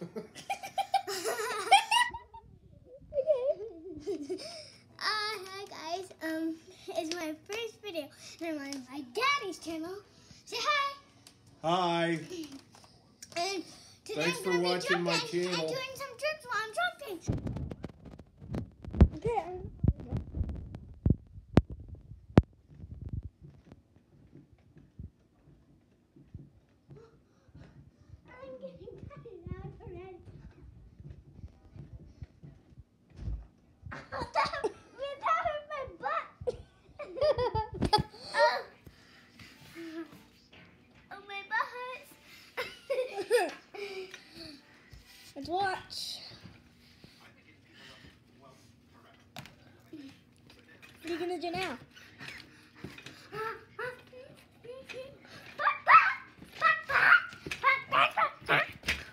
uh, hi guys. Um, it's my first video, and I'm on my daddy's channel. Say hi. Hi. And today Thanks I'm for gonna watching be my jumping channel. and doing some tricks while I'm jumping. Okay. I'm getting tired out already. Oh, that, that hurt my butt. oh. oh, my butt hurts. Let's watch. What are you gonna do now?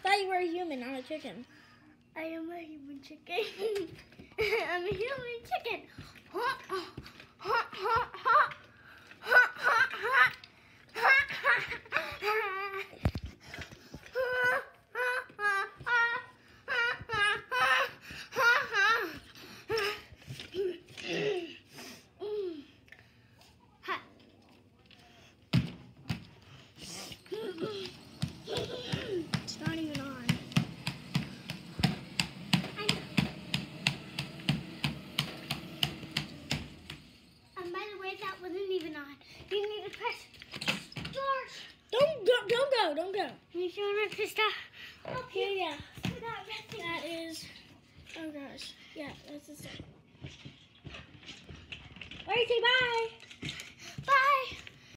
thought you were a human, not a chicken. I am a human chicken. I'm a human chicken. It's not even on. And by the way, that wasn't even on. You need to press start. Don't go, don't go. You want to start. Here, yeah. That is. Oh gosh. Yeah, that's the same. Alright, say. Bye.